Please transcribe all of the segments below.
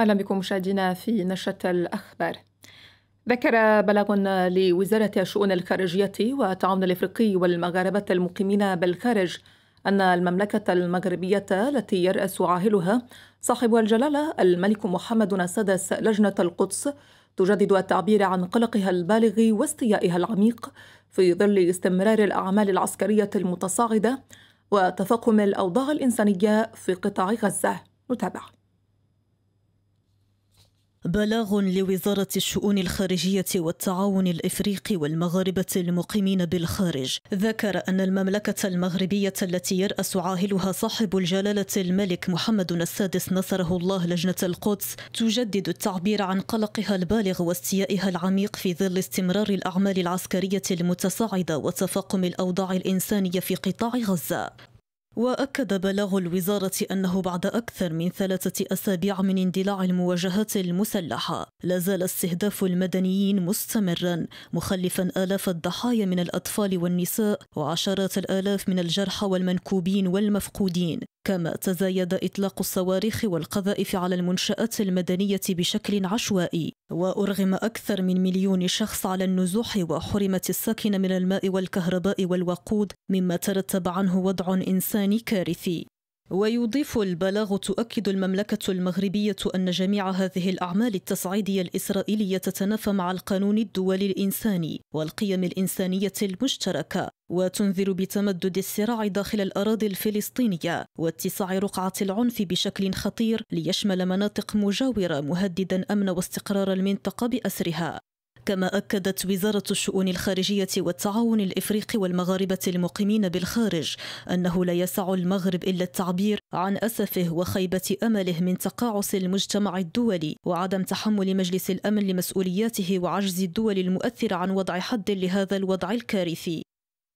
أهلا بكم مشاهدينا في نشرة الأخبار. ذكر بلاغ لوزارة الشؤون الخارجية والتعاون الإفريقي والمغاربة المقيمين بالخارج أن المملكة المغربية التي يرأس عاهلها صاحب الجلالة الملك محمد السادس لجنة القدس تجدد التعبير عن قلقها البالغ واستيائها العميق في ظل استمرار الأعمال العسكرية المتصاعدة وتفاقم الأوضاع الإنسانية في قطاع غزة. نتابع. بلاغ لوزارة الشؤون الخارجية والتعاون الإفريقي والمغاربة المقيمين بالخارج. ذكر أن المملكة المغربية التي يرأس عاهلها صاحب الجلالة الملك محمد السادس نصره الله لجنة القدس تجدد التعبير عن قلقها البالغ واستيائها العميق في ظل استمرار الأعمال العسكرية المتصاعدة وتفاقم الأوضاع الإنسانية في قطاع غزة. وأكد بلاغ الوزارة أنه بعد أكثر من ثلاثة أسابيع من اندلاع المواجهات المسلحة لا زال استهداف المدنيين مستمرا مخلفا آلاف الضحايا من الأطفال والنساء وعشرات الآلاف من الجرحى والمنكوبين والمفقودين. كما تزايد إطلاق الصواريخ والقذائف على المنشآت المدنية بشكل عشوائي. وأرغم أكثر من مليون شخص على النزوح وحرمت الساكنه من الماء والكهرباء والوقود مما ترتب عنه وضع انساني كارثي. ويضيف البلاغ تؤكد المملكة المغربية أن جميع هذه الأعمال التصعيدية الإسرائيلية تتنافى مع القانون الدولي الإنساني والقيم الإنسانية المشتركة وتنذر بتمدد الصراع داخل الأراضي الفلسطينية واتساع رقعة العنف بشكل خطير ليشمل مناطق مجاورة مهددا أمن واستقرار المنطقة بأسرها. كما أكدت وزارة الشؤون الخارجية والتعاون الإفريقي والمغاربة المقيمين بالخارج أنه لا يسع المغرب إلا التعبير عن أسفه وخيبة أمله من تقاعس المجتمع الدولي وعدم تحمل مجلس الأمن لمسؤولياته وعجز الدول المؤثرة عن وضع حد لهذا الوضع الكارثي.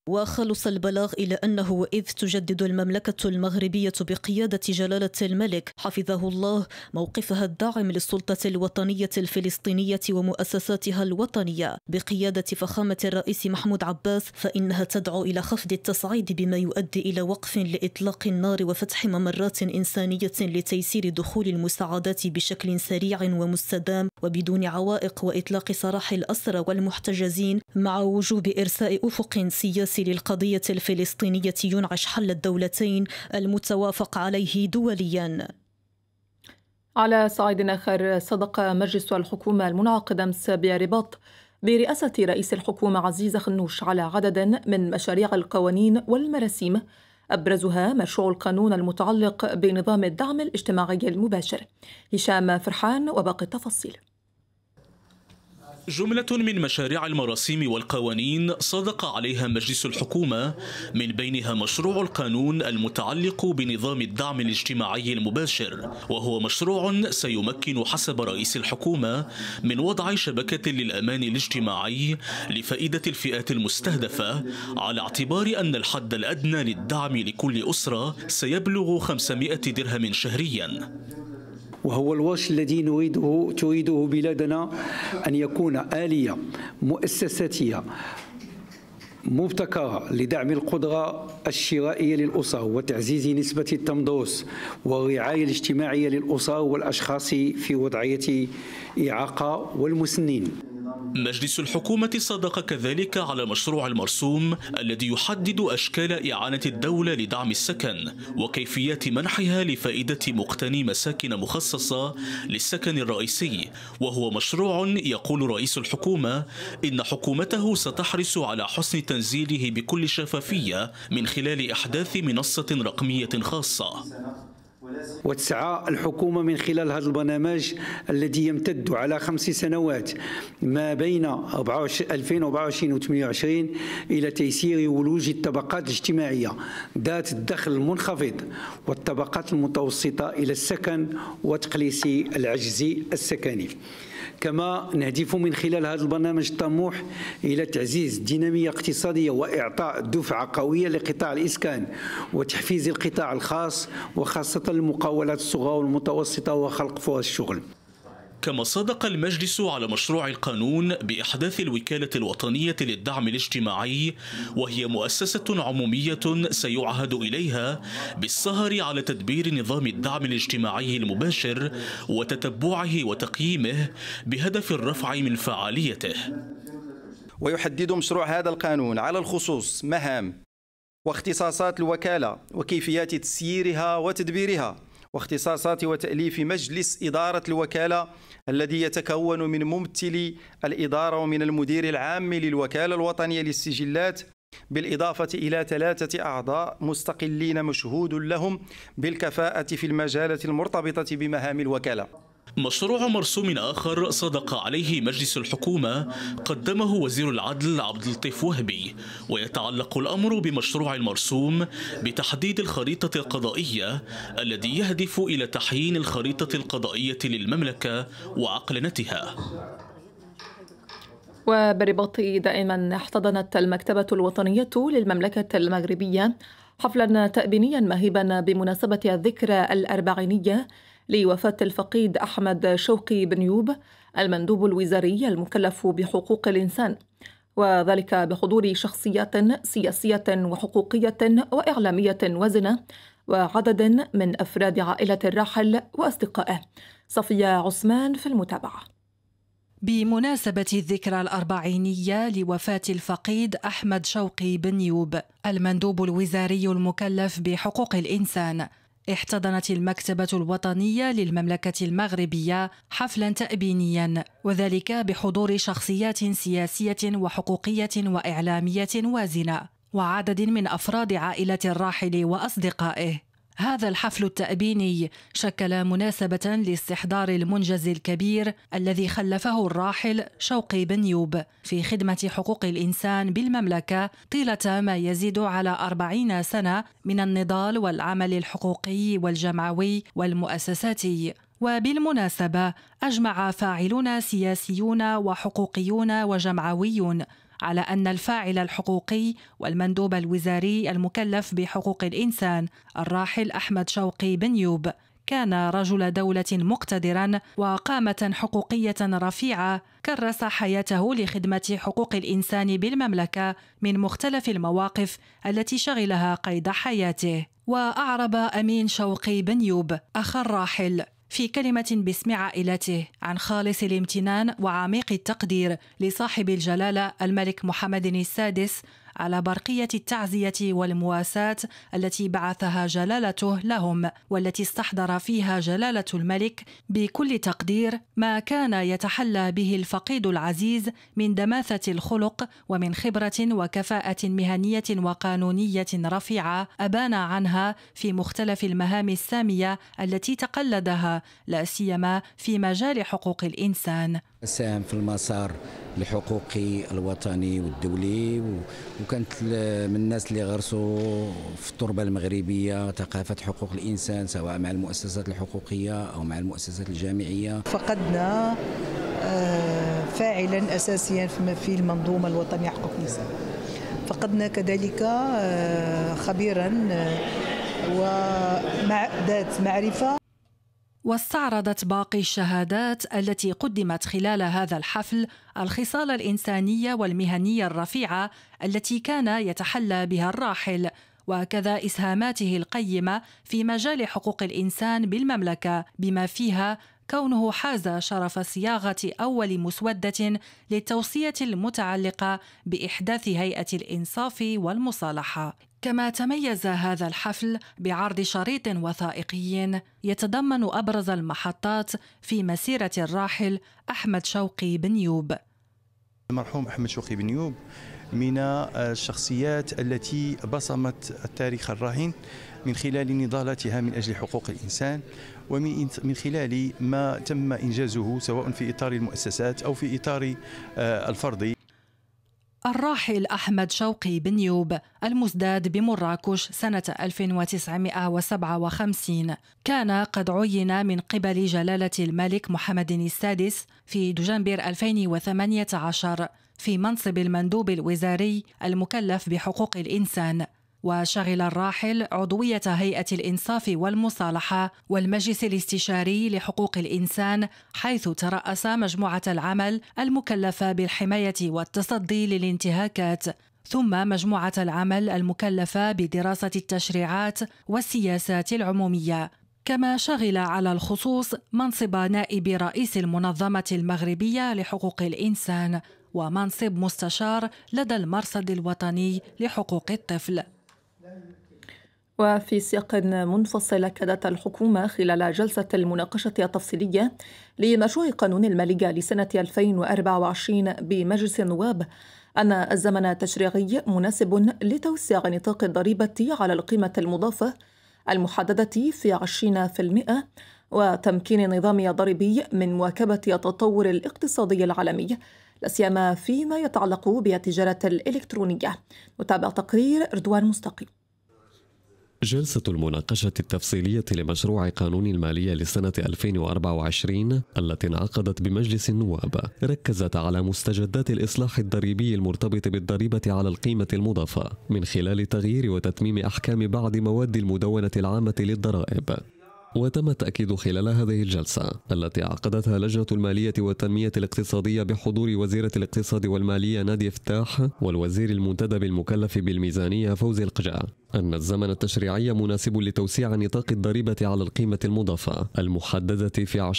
وخلص البلاغ إلى أنه وإذ تجدد المملكة المغربية بقيادة جلالة الملك حفظه الله موقفها الداعم للسلطة الوطنية الفلسطينية ومؤسساتها الوطنية. بقيادة فخامة الرئيس محمود عباس فإنها تدعو إلى خفض التصعيد بما يؤدي إلى وقف لإطلاق النار وفتح ممرات إنسانية لتيسير دخول المساعدات بشكل سريع ومستدام وبدون عوائق وإطلاق سراح الأسرى والمحتجزين مع وجوب إرساء أفق سياسي الرئيسي للقضية الفلسطينية ينعش حل الدولتين المتوافق عليه دوليا. على صعيد آخر صدق مجلس الحكومة المنعقد أمس برباط برئاسة رئيس الحكومة عزيز خنوش على عدد من مشاريع القوانين والمراسيم. أبرزها مشروع القانون المتعلق بنظام الدعم الاجتماعي المباشر. هشام فرحان وباقي التفاصيل. جملة من مشاريع المراسيم والقوانين صدق عليها مجلس الحكومة من بينها مشروع القانون المتعلق بنظام الدعم الاجتماعي المباشر وهو مشروع سيمكن حسب رئيس الحكومة من وضع شبكة للأمان الاجتماعي لفائدة الفئات المستهدفة على اعتبار أن الحد الأدنى للدعم لكل أسرة سيبلغ 500 درهم شهريا. وهو الوش الذي نريده تريده بلادنا أن يكون آلية مؤسساتية مبتكرة لدعم القدرة الشرائية للأسر وتعزيز نسبة التمدرس والرعاية الاجتماعية للأسر والأشخاص في وضعية إعاقة والمسنين. مجلس الحكومة صدق كذلك على مشروع المرسوم الذي يحدد أشكال إعانة الدولة لدعم السكن وكيفيات منحها لفائدة مقتني مساكن مخصصة للسكن الرئيسي. وهو مشروع يقول رئيس الحكومة إن حكومته ستحرص على حسن تنزيله بكل شفافية من خلال إحداث منصة رقمية خاصة. وتسعى الحكومة من خلال هذا البرنامج الذي يمتد على خمس سنوات ما بين 2024 و 28 إلى تيسير ولوج الطبقات الاجتماعية ذات الدخل المنخفض والطبقات المتوسطة إلى السكن وتقليص العجز السكني. كما نهدف من خلال هذا البرنامج الطموح إلى تعزيز الدينامية الاقتصادية وإعطاء دفعة قوية لقطاع الإسكان وتحفيز القطاع الخاص وخاصة المقاولات الصغرى والمتوسطة وخلق فرص الشغل كما صدق المجلس على مشروع القانون بإحداث الوكالة الوطنية للدعم الاجتماعي وهي مؤسسة عمومية سيعهد إليها بالسهر على تدبير نظام الدعم الاجتماعي المباشر وتتبعه وتقييمه بهدف الرفع من فعاليته. ويحدد مشروع هذا القانون على الخصوص مهام واختصاصات الوكالة وكيفيات تسييرها وتدبيرها. واختصاصات وتأليف مجلس إدارة الوكالة الذي يتكون من ممثلي الإدارة ومن المدير العام للوكالة الوطنية للسجلات بالإضافة إلى ثلاثة أعضاء مستقلين مشهود لهم بالكفاءة في المجالات المرتبطة بمهام الوكالة. مشروع مرسوم آخر صدق عليه مجلس الحكومة قدمه وزير العدل عبد اللطيف وهبي. ويتعلق الأمر بمشروع المرسوم بتحديد الخريطة القضائية الذي يهدف إلى تحيين الخريطة القضائية للمملكة وعقلنتها. وبرباط دائما احتضنت المكتبة الوطنية للمملكة المغربية حفلا تأبينيا مهيبا بمناسبة الذكرى الأربعينية لوفاة الفقيد أحمد شوقي بن يوب المندوب الوزاري المكلف بحقوق الإنسان وذلك بحضور شخصيات سياسية وحقوقية وإعلامية وزنة وعدد من أفراد عائلة الراحل وأصدقائه. صفية عثمان في المتابعة. بمناسبة الذكرى الأربعينية لوفاة الفقيد أحمد شوقي بن يوب المندوب الوزاري المكلف بحقوق الإنسان احتضنت المكتبة الوطنية للمملكة المغربية حفلا تأبينيا وذلك بحضور شخصيات سياسية وحقوقية وإعلامية وازنة وعدد من أفراد عائلة الراحل وأصدقائه. هذا الحفل التأبيني شكل مناسبة لاستحضار المنجز الكبير الذي خلفه الراحل شوقي بن يوب في خدمة حقوق الإنسان بالمملكة طيلة ما يزيد على أربعين سنة من النضال والعمل الحقوقي والجمعوي والمؤسساتي. وبالمناسبة أجمع فاعلون سياسيون وحقوقيون وجمعويون على أن الفاعل الحقوقي والمندوب الوزاري المكلف بحقوق الإنسان الراحل أحمد شوقي بن يوب كان رجل دولة مقتدرا وقامة حقوقية رفيعة كرس حياته لخدمة حقوق الإنسان بالمملكة من مختلف المواقف التي شغلها قيد حياته. وأعرب أمين شوقي بن يوب أخ الراحل. في كلمة باسم عائلته عن خالص الامتنان وعميق التقدير لصاحب الجلالة الملك محمد السادس على برقية التعزية والمواساة التي بعثها جلالته لهم والتي استحضر فيها جلالة الملك بكل تقدير ما كان يتحلى به الفقيد العزيز من دماثة الخلق ومن خبرة وكفاءة مهنية وقانونية رفيعة أبان عنها في مختلف المهام السامية التي تقلدها لا سيما في مجال حقوق الإنسان. ساهم في المسار الحقوقي الوطني والدولي وكانت من الناس اللي غرسوا في التربة المغربية ثقافة حقوق الإنسان سواء مع المؤسسات الحقوقية أو مع المؤسسات الجامعية. فقدنا آه، فاعلا اساسيا في المنظومة الوطنية حقوق الإنسان. فقدنا كذلك آه، خبيرا آه، وذات معرفة واستعرضت باقي الشهادات التي قدمت خلال هذا الحفل الخصال الإنسانية والمهنية الرفيعة التي كان يتحلى بها الراحل وكذا إسهاماته القيمة في مجال حقوق الإنسان بالمملكة بما فيها كونه حاز شرف صياغة أول مسودة للتوصية المتعلقة بإحداث هيئة الإنصاف والمصالحة. كما تميز هذا الحفل بعرض شريط وثائقي يتضمن أبرز المحطات في مسيرة الراحل أحمد شوقي بن يوب. المرحوم أحمد شوقي بن يوب من الشخصيات التي بصمت التاريخ الراهن من خلال نضالاتها من أجل حقوق الإنسان ومن من خلال ما تم إنجازه سواء في إطار المؤسسات أو في إطار آه، الفردي الراحل أحمد شوقي بن يوب المزداد بمراكش سنة 1957 كان قد عين من قبل جلالة الملك محمد السادس في دجنبر 2018 في منصب المندوب الوزاري المكلف بحقوق الإنسان. وشغل الراحل عضوية هيئة الإنصاف والمصالحة والمجلس الاستشاري لحقوق الإنسان حيث ترأس مجموعة العمل المكلفة بالحماية والتصدي للانتهاكات. ثم مجموعة العمل المكلفة بدراسة التشريعات والسياسات العمومية. كما شغل على الخصوص منصب نائب رئيس المنظمة المغربية لحقوق الإنسان ومنصب مستشار لدى المرصد الوطني لحقوق الطفل. وفي سياق منفصل أكدت الحكومة خلال جلسة المناقشة التفصيلية لمشروع قانون المالية لسنة 2024 بمجلس النواب أن الزمن التشريعي مناسب لتوسيع نطاق الضريبة على القيمة المضافة المحددة في 20% وتمكين النظام الضريبي من مواكبة التطور الاقتصادي العالمي لا سيما فيما يتعلق بالتجارة الإلكترونية. نتابع تقرير رضوان مستقيم جلسة المناقشة التفصيلية لمشروع قانون المالية لسنة 2024 التي انعقدت بمجلس النواب. ركزت على مستجدات الإصلاح الضريبي المرتبط بالضريبة على القيمة المضافة من خلال تغيير وتتميم أحكام بعض مواد المدونة العامة للضرائب. وتم التأكيد خلال هذه الجلسة التي عقدتها لجنة المالية والتنمية الاقتصادية بحضور وزيرة الاقتصاد والمالية نادية فتاح والوزير المنتدب المكلف بالميزانية فوزي القجع أن الزمن التشريعي مناسب لتوسيع نطاق الضريبة على القيمة المضافة المحددة في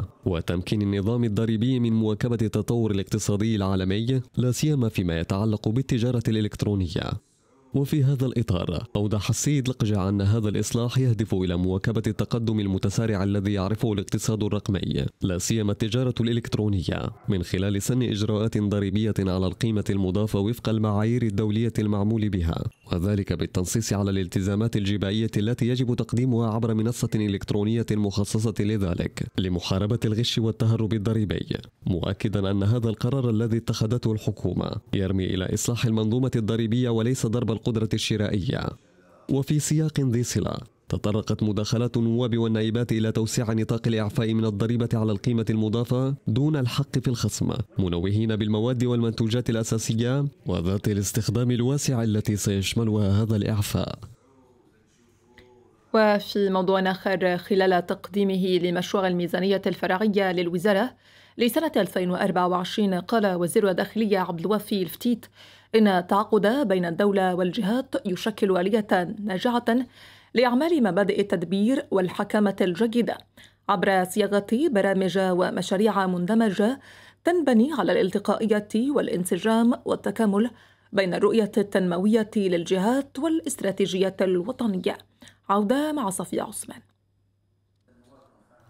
20% وتمكين النظام الضريبي من مواكبة التطور الاقتصادي العالمي لا سيما فيما يتعلق بالتجارة الإلكترونية. وفي هذا الإطار أوضح السيد لقجع أن هذا الإصلاح يهدف إلى مواكبة التقدم المتسارع الذي يعرفه الاقتصاد الرقمي لا سيما التجارة الإلكترونية. من خلال سن إجراءات ضريبية على القيمة المضافة وفق المعايير الدولية المعمول بها. وذلك بالتنصيص على الالتزامات الجبائية التي يجب تقديمها عبر منصة إلكترونية مخصصة لذلك لمحاربة الغش والتهرب الضريبي. مؤكدا أن هذا القرار الذي اتخذته الحكومة يرمي إلى إصلاح المنظومة الضريبية وليس ضرب القدرة الشرائية. وفي سياق ذي صلة تطرقت مداخلات النواب والنائبات إلى توسيع نطاق الإعفاء من الضريبة على القيمة المضافة دون الحق في الخصم منوهين بالمواد والمنتوجات الأساسية وذات الاستخدام الواسع التي سيشملها هذا الإعفاء. وفي موضوع آخر خلال تقديمه لمشروع الميزانية الفرعية للوزارة لسنة 2024 قال وزير الداخلية عبد الوافي الفتيت إن التعاقد بين الدولة والجهات يشكل آلية ناجعة لإعمال مبادئ التدبير والحكامة الجيدة. عبر صياغة برامج ومشاريع مندمجة تنبني على الالتقائية والانسجام والتكامل بين الرؤية التنموية للجهات والاستراتيجية الوطنية. عودة مع صفية عثمان.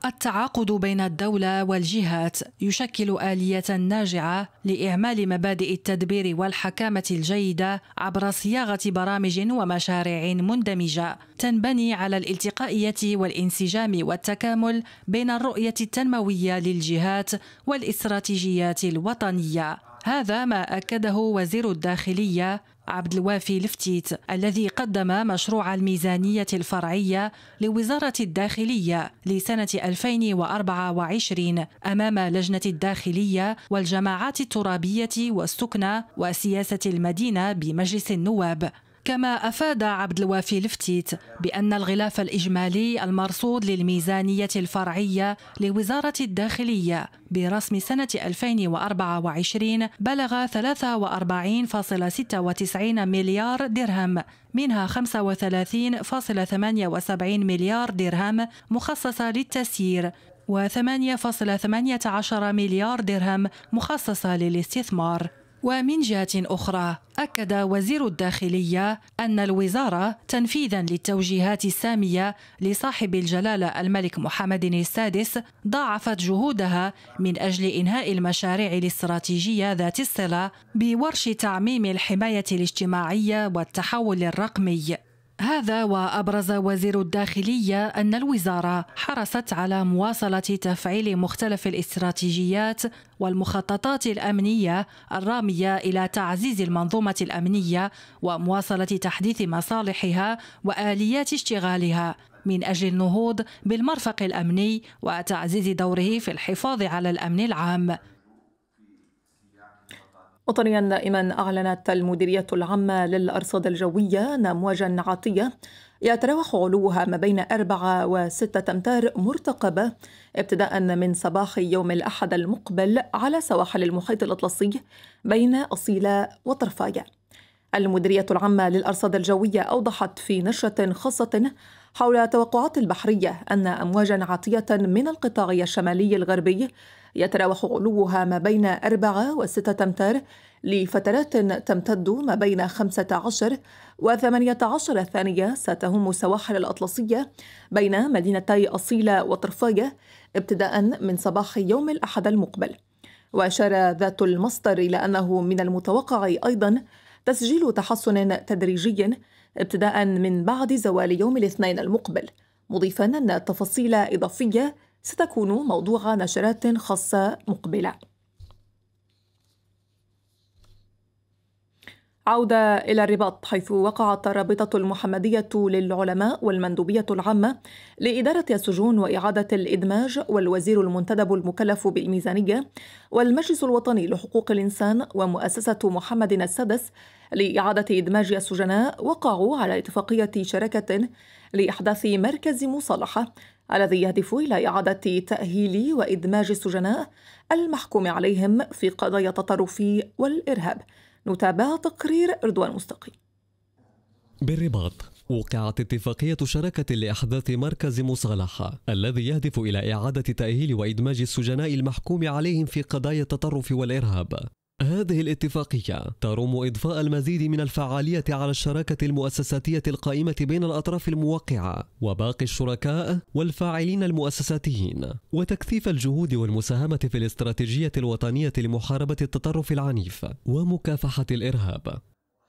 التعاقد بين الدولة والجهات يشكل آلية ناجعة لإعمال مبادئ التدبير والحكامة الجيدة عبر صياغة برامج ومشاريع مندمجة تنبني على الالتقائية والانسجام والتكامل بين الرؤية التنموية للجهات والإستراتيجيات الوطنية. هذا ما أكده وزير الداخلية عبد الوافي الفتيت الذي قدم مشروع الميزانية الفرعية لوزارة الداخلية لسنة 2024 أمام لجنة الداخلية والجماعات الترابية والسكنى وسياسة المدينة بمجلس النواب. كما أفاد عبد الوافي الفتيت بأن الغلاف الإجمالي المرصود للميزانية الفرعية لوزارة الداخلية برسم سنة 2024 بلغ 43.96 مليار درهم منها 35.78 مليار درهم مخصصة للتسيير و8.18 مليار درهم مخصصة للاستثمار. ومن جهة أخرى أكد وزير الداخلية أن الوزارة تنفيذا للتوجيهات السامية لصاحب الجلالة الملك محمد السادس ضاعفت جهودها من أجل إنهاء المشاريع الاستراتيجية ذات الصلة بورش تعميم الحماية الاجتماعية والتحول الرقمي. هذا وأبرز وزير الداخلية أن الوزارة حرصت على مواصلة تفعيل مختلف الاستراتيجيات والمخططات الأمنية الرامية إلى تعزيز المنظومة الأمنية ومواصلة تحديث مصالحها وآليات اشتغالها من أجل النهوض بالمرفق الأمني وتعزيز دوره في الحفاظ على الأمن العام. وطنيا دائما أعلنت المديرية العامة للأرصاد الجوية أن أمواجا عاتية يتراوح علوها ما بين أربعة وستة أمتار مرتقبة ابتداء من صباح يوم الأحد المقبل على سواحل المحيط الأطلسي بين أصيلة وطرفاية المديرية العامة للأرصاد الجوية أوضحت في نشرة خاصة حول توقعات البحرية أن أمواجا عاتية من القطاع الشمالي الغربي يتراوح علوها ما بين أربعة وستة أمتار لفترات تمتد ما بين 15 و 18 ثانية ستهم السواحل الأطلسية بين مدينتي أصيلة وطرفاية ابتداء من صباح يوم الأحد المقبل. وأشار ذات المصدر إلى أنه من المتوقع أيضا تسجيل تحسن تدريجي ابتداء من بعد زوال يوم الاثنين المقبل مضيفا أن تفاصيل إضافية ستكون موضوع نشرات خاصة مقبلة. عودة إلى الرباط حيث وقعت الرابطة المحمدية للعلماء والمندوبية العامة لإدارة السجون وإعادة الإدماج والوزير المنتدب المكلف بالميزانية والمجلس الوطني لحقوق الإنسان ومؤسسة محمد السادس لإعادة إدماج السجناء وقعوا على اتفاقية شراكة لإحداث مركز مصالحة الذي يهدف إلى إعادة تأهيل وإدماج السجناء المحكوم عليهم في قضايا التطرف والإرهاب. نتابع تقرير رضوان مستقيم. بالرباط وقعت اتفاقية شراكة لإحداث مركز مصالحة الذي يهدف إلى إعادة تأهيل وإدماج السجناء المحكوم عليهم في قضايا التطرف والإرهاب. هذه الاتفاقية تروم إضفاء المزيد من الفعالية على الشراكة المؤسساتية القائمة بين الأطراف الموقعة وباقي الشركاء والفاعلين المؤسساتيين وتكثيف الجهود والمساهمة في الاستراتيجية الوطنية لمحاربة التطرف العنيف ومكافحة الإرهاب.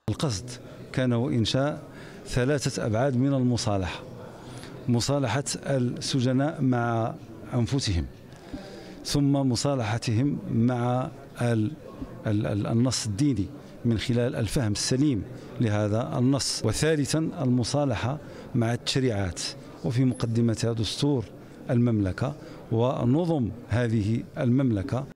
القصد كان إنشاء ثلاثة أبعاد من المصالحة. مصالحة السجناء مع أنفسهم ثم مصالحتهم مع النص الديني من خلال الفهم السليم لهذا النص وثالثا المصالحة مع التشريعات وفي مقدمتها دستور المملكة ونظم هذه المملكة.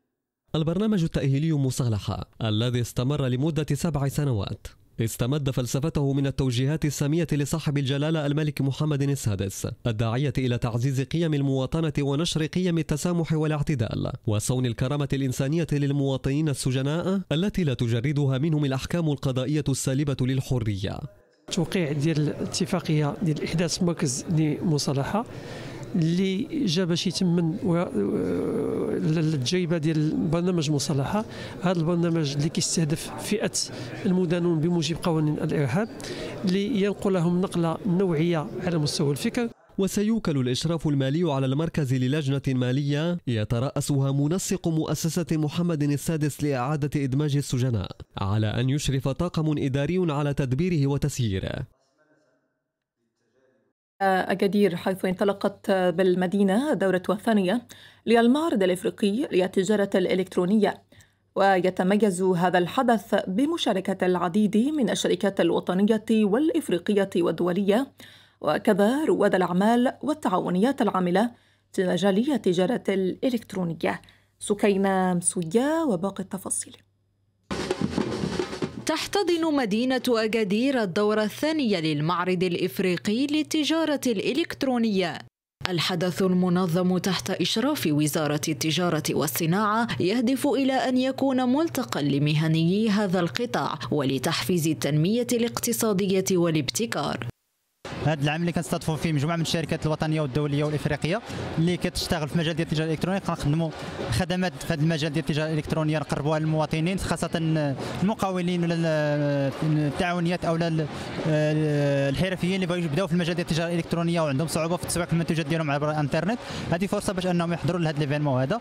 البرنامج التأهيلي مصالحة الذي استمر لمدة سبع سنوات. استمد فلسفته من التوجيهات السامية لصاحب الجلالة الملك محمد السادس الداعية إلى تعزيز قيم المواطنة ونشر قيم التسامح والاعتدال وصون الكرامة الإنسانية للمواطنين السجناء التي لا تجردها منهم الأحكام القضائية السالبة للحرية. توقيع ديال الاتفاقية ديال إحداث مركز لمصالحة اللي جا باش يتمن التجربه ديال برنامج مصالحة. هذا البرنامج اللي كيستهدف فئة المدانون بموجب قوانين الإرهاب اللي ينقلهم نقلة نوعية على مستوى الفكر. وسيوكل الإشراف المالي على المركز للجنة مالية يترأسها منسق مؤسسة محمد السادس لإعادة إدماج السجناء على أن يشرف طاقم إداري على تدبيره وتسييره. أكادير حيث انطلقت بالمدينة دورة الثانية للمعرض الإفريقي للتجارة الإلكترونية. ويتميز هذا الحدث بمشاركة العديد من الشركات الوطنية والإفريقية والدولية وكذا رواد الأعمال والتعاونيات العاملة في مجال التجارة الإلكترونية. سكينة مسوية وباقي التفاصيل. تحتضن مدينة أكادير الدورة الثانية للمعرض الإفريقي للتجارة الإلكترونية. الحدث المنظم تحت إشراف وزارة التجارة والصناعة يهدف إلى أن يكون ملتقى لمهنيي هذا القطاع ولتحفيز التنمية الاقتصادية والابتكار. هذا العام اللي كنستضيفوا فيه مجموعة من الشركات الوطنية والدولية والإفريقية اللي كتشتغل في مجال ديال التجارة الإلكترونية. كنخدموا خدمات في هذا المجال ديال التجارة الإلكترونية نقربوها للمواطنين خاصة المقاولين ولا التعاونيات أو الحرفيين اللي بغاو يبداو في المجال ديال التجارة الإلكترونية وعندهم صعوبة في تسويق المنتوجات ديالهم عبر الإنترنت. هذه فرصة باش أنهم يحضروا لهذا ال événement هذا.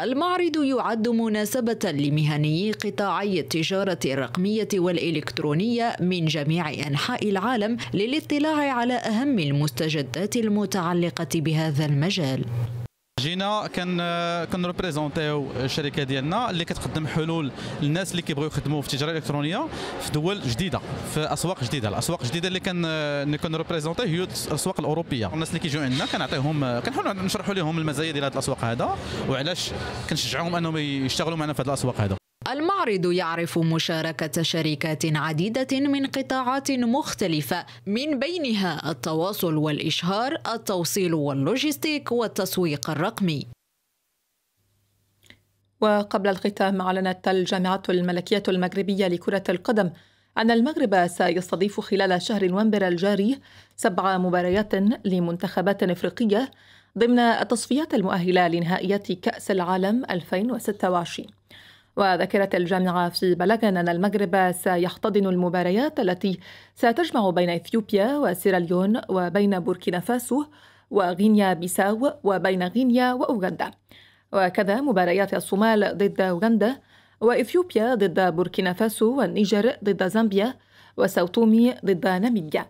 المعرض يعد مناسبة لمهنيي قطاعي التجارة الرقمية والإلكترونية من جميع أنحاء العالم للاطلاع على أهم المستجدات المتعلقة بهذا المجال. جينا كان كن représent يو الشركة ديالنا اللي كتقدم حلول للناس اللي كيبغيو يخدموا في التجارة الإلكترونية في دول جديدة في أسواق جديدة. الأسواق الجديدة اللي كان اللي كن représentiو هي الأسواق الأوروبية. الناس اللي كيجيو عندنا كنعطيهم كنحاولوا نشرحوا لهم المزايا ديال هذه الأسواق هذا وعلاش كنشجعوهم أنهم يشتغلوا معنا في هذه الأسواق هذا. المعرض يعرف مشاركة شركات عديدة من قطاعات مختلفة من بينها التواصل والإشهار، التوصيل واللوجستيك والتسويق الرقمي. وقبل الختام أعلنت الجامعة الملكية المغربية لكرة القدم أن المغرب سيستضيف خلال شهر نوفمبر الجاري سبع مباريات لمنتخبات إفريقية ضمن التصفيات المؤهلة لنهائيات كأس العالم 2026 وذكرت الجامعة في بلاغ أن المغرب سيحتضن المباريات التي ستجمع بين إثيوبيا وسيراليون وبين بوركينا فاسو وغينيا بيساو وبين غينيا وأوغندا. وكذا مباريات الصومال ضد أوغندا وإثيوبيا ضد بوركينا فاسو والنيجر ضد زامبيا وساوتومي ضد ناميبيا.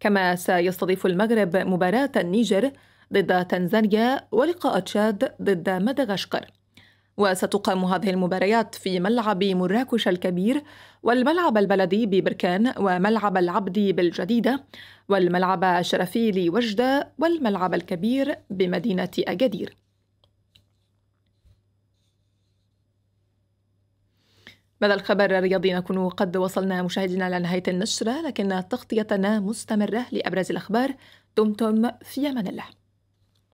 كما سيستضيف المغرب مباراة النيجر ضد تنزانيا ولقاء تشاد ضد مدغشقر. وستقام هذه المباريات في ملعب مراكش الكبير والملعب البلدي ببركان وملعب العبدي بالجديدة والملعب الشرفي لوجدة والملعب الكبير بمدينة أجدير بهذا الخبر الرياضي؟ نكون قد وصلنا مشاهدينا لنهاية النشرة لكن تغطيتنا مستمرة لأبرز الأخبار. دمتم في أمان الله.